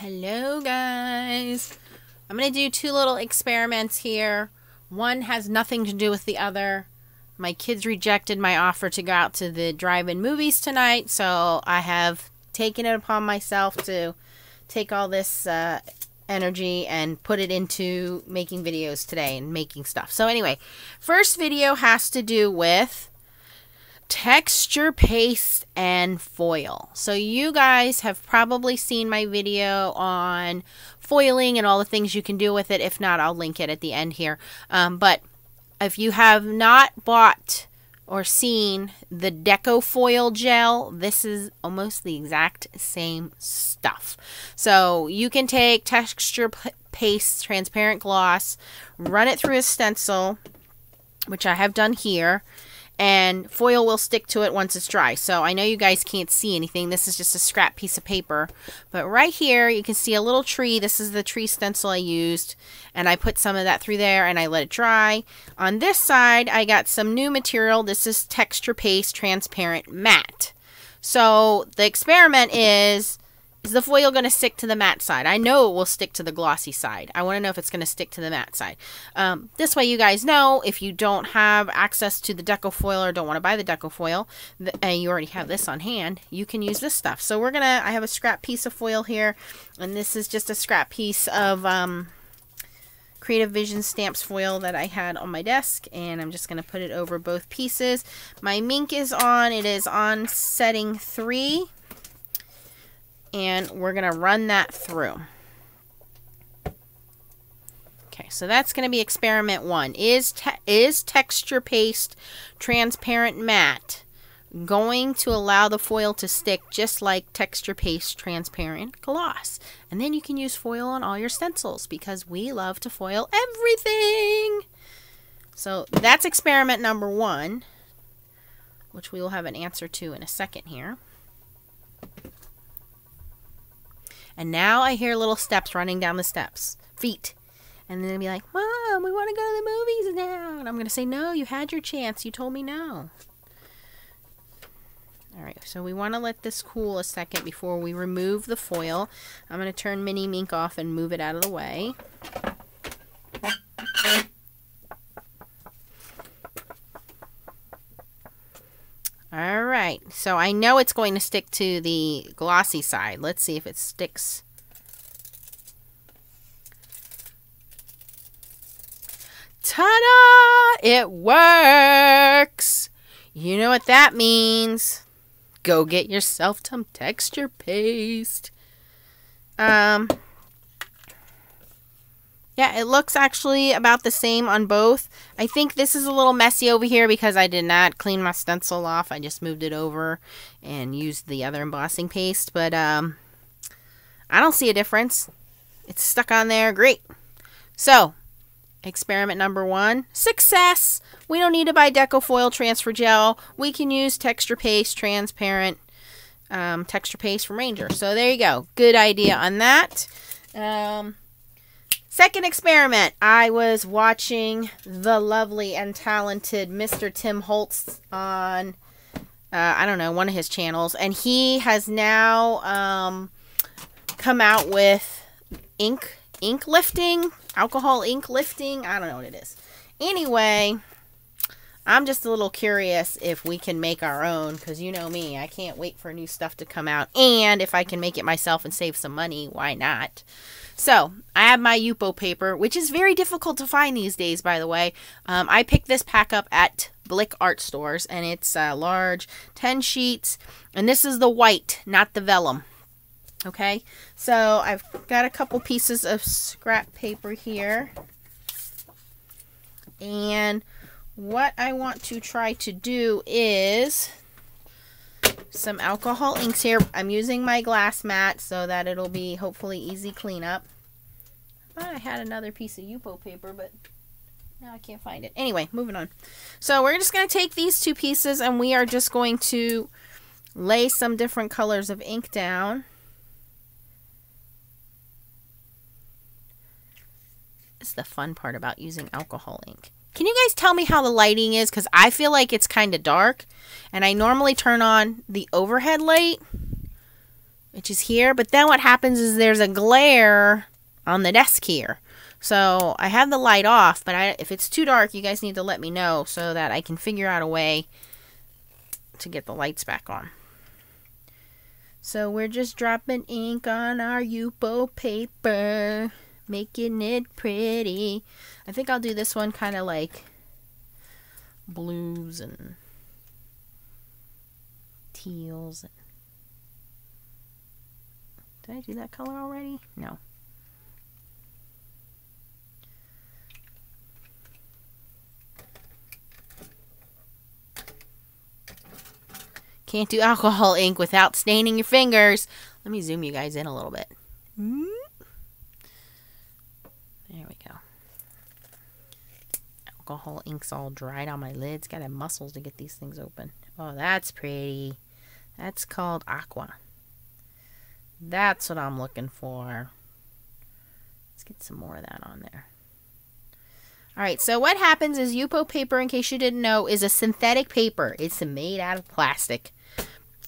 Hello guys. I'm going to do two little experiments here. One has nothing to do with the other. My kids rejected my offer to go out to the drive-in movies tonight, so I have taken it upon myself to take all this uh, energy and put it into making videos today and making stuff. So anyway, first video has to do with texture paste and foil. So you guys have probably seen my video on foiling and all the things you can do with it. If not, I'll link it at the end here. Um, but if you have not bought or seen the Deco Foil gel, this is almost the exact same stuff. So you can take texture paste transparent gloss, run it through a stencil, which I have done here, and foil will stick to it once it's dry. So I know you guys can't see anything. This is just a scrap piece of paper. But right here, you can see a little tree. This is the tree stencil I used. And I put some of that through there and I let it dry. On this side, I got some new material. This is Texture Paste Transparent Matte. So the experiment is is the foil going to stick to the matte side? I know it will stick to the glossy side. I want to know if it's going to stick to the matte side. Um, this way you guys know if you don't have access to the deco foil or don't want to buy the deco foil and you already have this on hand, you can use this stuff. So we're going to, I have a scrap piece of foil here and this is just a scrap piece of um, Creative Vision stamps foil that I had on my desk and I'm just going to put it over both pieces. My Minc is on. It is on setting 3 and we're going to run that through. Okay, so that's going to be experiment one. Is, te is texture paste transparent matte going to allow the foil to stick just like texture paste transparent gloss? And then you can use foil on all your stencils because we love to foil everything. So that's experiment number one, which we will have an answer to in a second here. And now I hear little steps running down the steps. Feet. And then they'll be like, Mom, we want to go to the movies now. And I'm going to say, No, you had your chance. You told me no. Alright, so we want to let this cool a second before we remove the foil. I'm going to turn Mini Minc off and move it out of the way. So I know it's going to stick to the glossy side. Let's see if it sticks. Ta-da! It works! You know what that means. Go get yourself some texture paste. Um, yeah, it looks actually about the same on both. I think this is a little messy over here because I did not clean my stencil off. I just moved it over and used the other embossing paste. But um, I don't see a difference. It's stuck on there. Great. So, experiment number one, success. We don't need to buy Deco Foil Transfer Gel. We can use Texture Paste Transparent um, Texture Paste from Ranger. So there you go. Good idea on that. Um, Second experiment, I was watching the lovely and talented Mr. Tim Holtz on, uh, I don't know, one of his channels, and he has now um, come out with ink, ink lifting, alcohol ink lifting. I don't know what it is. Anyway, I'm just a little curious if we can make our own, because you know me, I can't wait for new stuff to come out. And if I can make it myself and save some money, why not? So I have my Yupo paper, which is very difficult to find these days, by the way. Um, I picked this pack up at Blick Art Stores, and it's uh, large, 10 sheets, and this is the white, not the vellum. Okay, so I've got a couple pieces of scrap paper here. And what I want to try to do is some alcohol inks here. I'm using my glass mat so that it'll be hopefully easy cleanup. I thought I had another piece of Yupo paper, but now I can't find it. Anyway, moving on. So we're just going to take these two pieces and we are just going to lay some different colors of ink down. This is the fun part about using alcohol ink. Can you guys tell me how the lighting is? Because I feel like it's kind of dark. And I normally turn on the overhead light. which is here. But then what happens is there's a glare on the desk here. So I have the light off, but I, if it's too dark, you guys need to let me know so that I can figure out a way to get the lights back on. So we're just dropping ink on our Yupo paper, making it pretty. I think I'll do this one kind of like blues and teals. Did I do that color already? No. Can't do alcohol ink without staining your fingers. Let me zoom you guys in a little bit. Mm. There we go. Alcohol ink's all dried on my lids. Gotta have muscles to get these things open. Oh, that's pretty. That's called aqua. That's what I'm looking for. Let's get some more of that on there. All right, so what happens is Yupo paper, in case you didn't know, is a synthetic paper. It's made out of plastic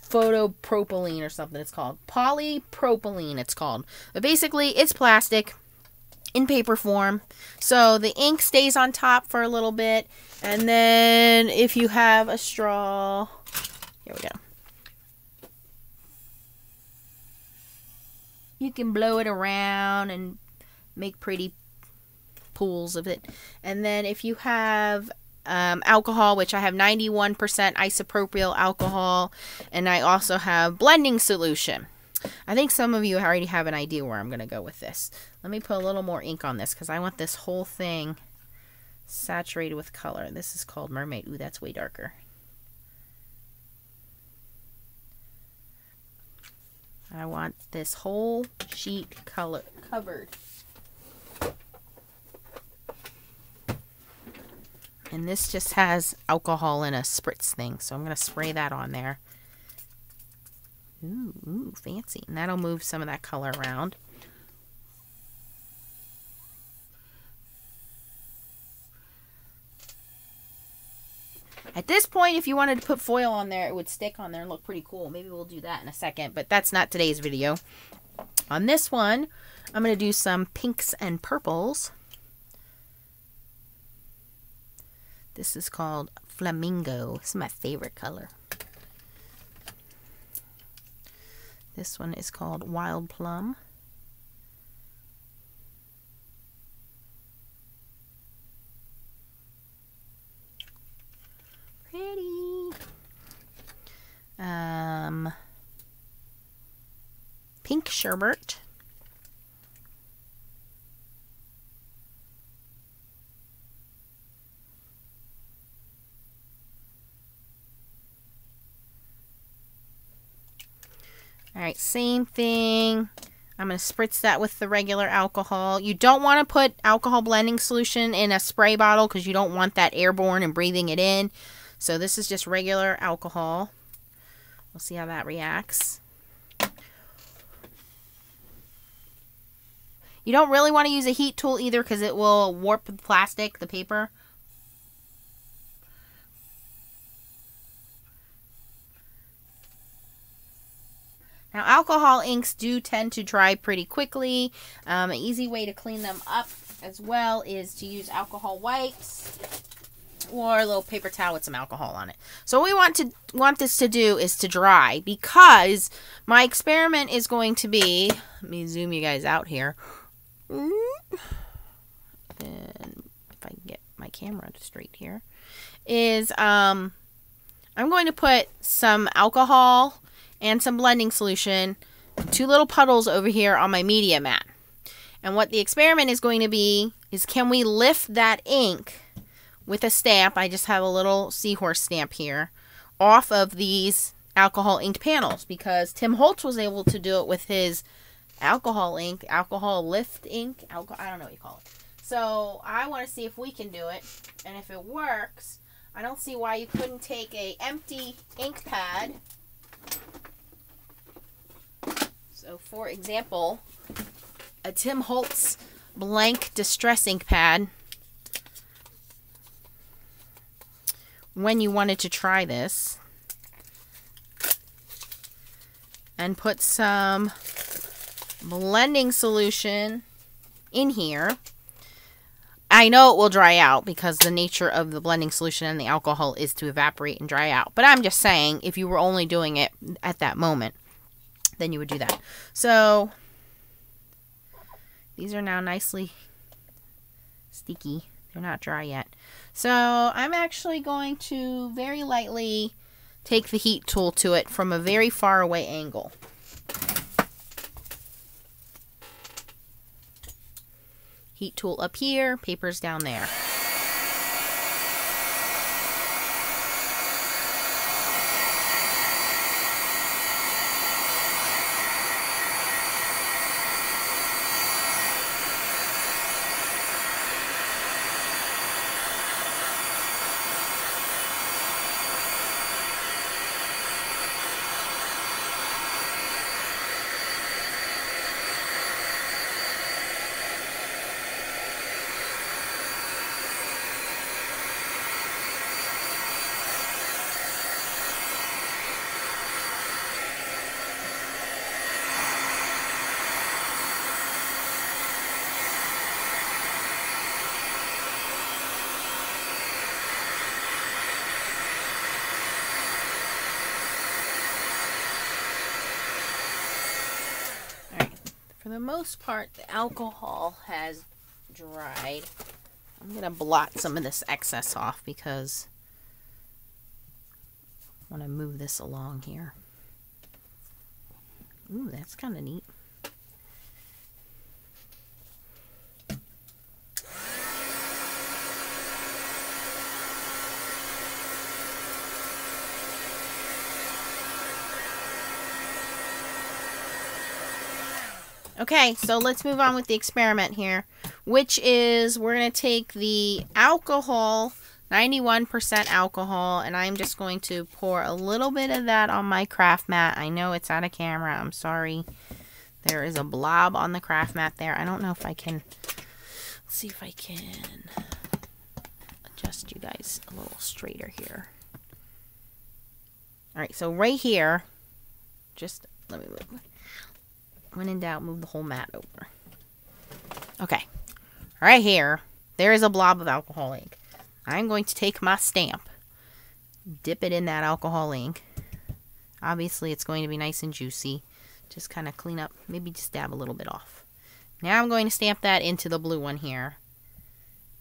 photopropylene or something it's called. Polypropylene it's called. But basically it's plastic in paper form. So the ink stays on top for a little bit. And then if you have a straw, here we go. You can blow it around and make pretty pools of it. And then if you have um, alcohol, which I have 91% isopropyl alcohol, and I also have blending solution. I think some of you already have an idea where I'm going to go with this. Let me put a little more ink on this because I want this whole thing saturated with color. This is called Mermaid. Ooh, that's way darker. I want this whole sheet color covered. And this just has alcohol in a spritz thing. So I'm going to spray that on there. Ooh, ooh, fancy. And that'll move some of that color around. At this point, if you wanted to put foil on there, it would stick on there and look pretty cool. Maybe we'll do that in a second, but that's not today's video. On this one, I'm going to do some pinks and purples. This is called Flamingo. It's my favorite color. This one is called Wild Plum. Pretty. Um, pink sherbet. Same thing. I'm going to spritz that with the regular alcohol. You don't want to put alcohol blending solution in a spray bottle because you don't want that airborne and breathing it in. So this is just regular alcohol. We'll see how that reacts. You don't really want to use a heat tool either because it will warp the plastic, the paper. Now, alcohol inks do tend to dry pretty quickly. Um, an easy way to clean them up as well is to use alcohol wipes or a little paper towel with some alcohol on it. So what we want to want this to do is to dry because my experiment is going to be, let me zoom you guys out here. And if I can get my camera straight here, is um, I'm going to put some alcohol and some blending solution, two little puddles over here on my media mat. And what the experiment is going to be is can we lift that ink with a stamp, I just have a little seahorse stamp here, off of these alcohol inked panels because Tim Holtz was able to do it with his alcohol ink, alcohol lift ink, alcohol, I don't know what you call it. So I want to see if we can do it. And if it works, I don't see why you couldn't take a empty ink pad so, for example, a Tim Holtz blank distress ink pad. When you wanted to try this, and put some blending solution in here. I know it will dry out because the nature of the blending solution and the alcohol is to evaporate and dry out. But I'm just saying, if you were only doing it at that moment, then you would do that. So, these are now nicely sticky. They're not dry yet. So, I'm actually going to very lightly take the heat tool to it from a very far away angle. Heat tool up here, papers down there. For the most part, the alcohol has dried. I'm going to blot some of this excess off because I want to move this along here. Ooh, that's kind of neat. Okay, so let's move on with the experiment here, which is we're going to take the alcohol, 91% alcohol, and I'm just going to pour a little bit of that on my craft mat. I know it's out of camera. I'm sorry. There is a blob on the craft mat there. I don't know if I can, let's see if I can adjust you guys a little straighter here. All right, so right here, just let me move. When in doubt, move the whole mat over. Okay. Right here, there is a blob of alcohol ink. I'm going to take my stamp, dip it in that alcohol ink. Obviously, it's going to be nice and juicy. Just kind of clean up, maybe just dab a little bit off. Now I'm going to stamp that into the blue one here.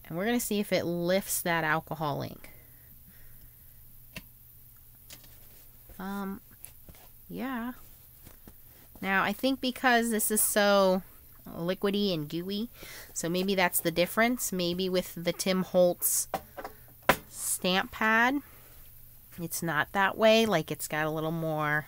And we're going to see if it lifts that alcohol ink. Um, yeah. Now, I think because this is so liquidy and gooey, so maybe that's the difference. Maybe with the Tim Holtz stamp pad, it's not that way. Like, it's got a little more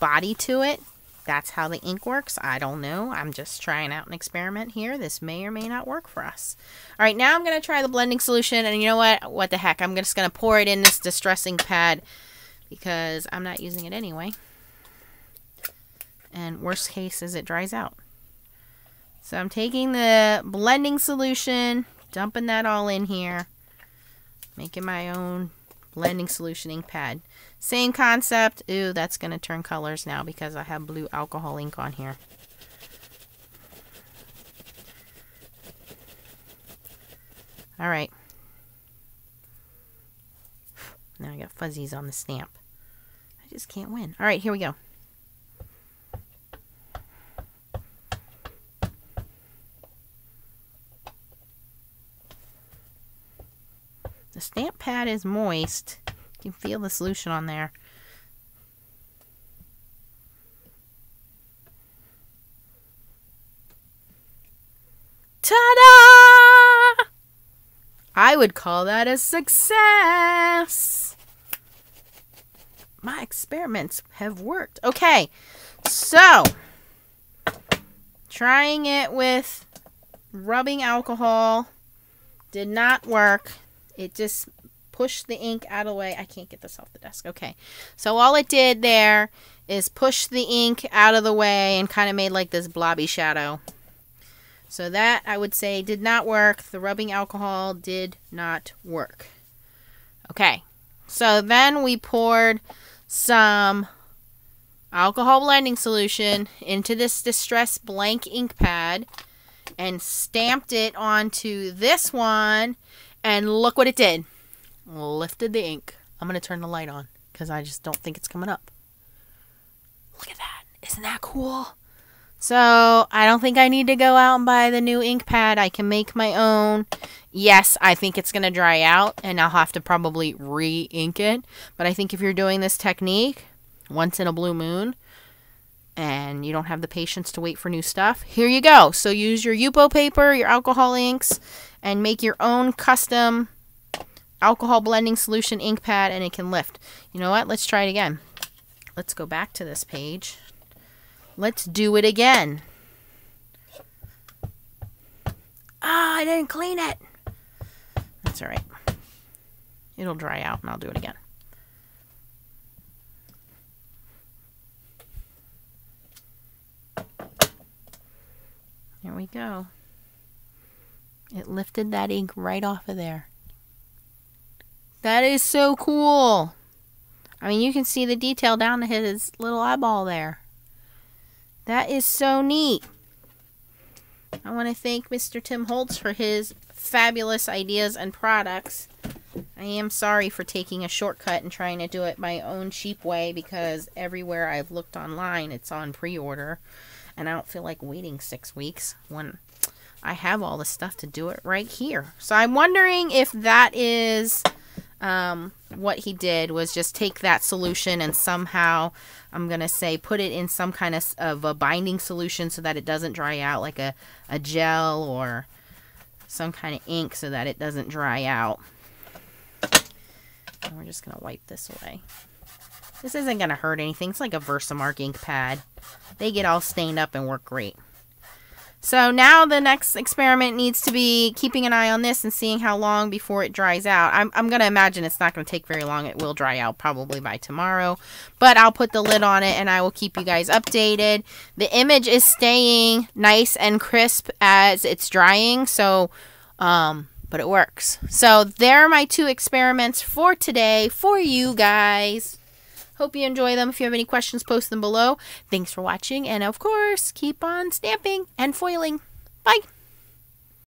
body to it. That's how the ink works. I don't know. I'm just trying out an experiment here. This may or may not work for us. All right, now I'm going to try the blending solution. And you know what? What the heck? I'm just going to pour it in this distressing pad because I'm not using it anyway. And worst case is it dries out. So I'm taking the blending solution, dumping that all in here, making my own blending solution ink pad. Same concept. Ooh, that's going to turn colors now because I have blue alcohol ink on here. All right. Now I got fuzzies on the stamp. I just can't win. All right, here we go. Stamp pad is moist. You can feel the solution on there. Ta-da! I would call that a success. My experiments have worked. Okay, so trying it with rubbing alcohol did not work. It just pushed the ink out of the way. I can't get this off the desk. Okay. So all it did there is push the ink out of the way and kind of made like this blobby shadow. So that, I would say, did not work. The rubbing alcohol did not work. Okay. So then we poured some alcohol blending solution into this Distress blank ink pad and stamped it onto this one. And look what it did. Lifted the ink. I'm going to turn the light on because I just don't think it's coming up. Look at that. Isn't that cool? So I don't think I need to go out and buy the new ink pad. I can make my own. Yes, I think it's going to dry out and I'll have to probably re-ink it. But I think if you're doing this technique once in a blue moon and you don't have the patience to wait for new stuff, here you go. So use your Yupo paper, your alcohol inks, and make your own custom alcohol blending solution ink pad and it can lift. You know what? Let's try it again. Let's go back to this page. Let's do it again. Ah, I didn't clean it. That's all right. It'll dry out and I'll do it again. There we go. It lifted that ink right off of there. That is so cool. I mean, you can see the detail down to his little eyeball there. That is so neat. I want to thank Mr. Tim Holtz for his fabulous ideas and products. I am sorry for taking a shortcut and trying to do it my own cheap way because everywhere I've looked online it's on pre-order and I don't feel like waiting six weeks when I have all the stuff to do it right here. So I'm wondering if that is um, what he did was just take that solution and somehow I'm gonna say put it in some kind of, of a binding solution so that it doesn't dry out like a, a gel or some kind of ink so that it doesn't dry out. And we're just gonna wipe this away. This isn't gonna hurt anything. It's like a Versamark ink pad. They get all stained up and work great so now the next experiment needs to be keeping an eye on this and seeing how long before it dries out. I'm, I'm going to imagine it's not going to take very long. It will dry out probably by tomorrow. But I'll put the lid on it and I will keep you guys updated. The image is staying nice and crisp as it's drying. So, um, but it works. So there are my two experiments for today for you guys. Hope you enjoy them. If you have any questions, post them below. Thanks for watching, and of course, keep on stamping and foiling. Bye!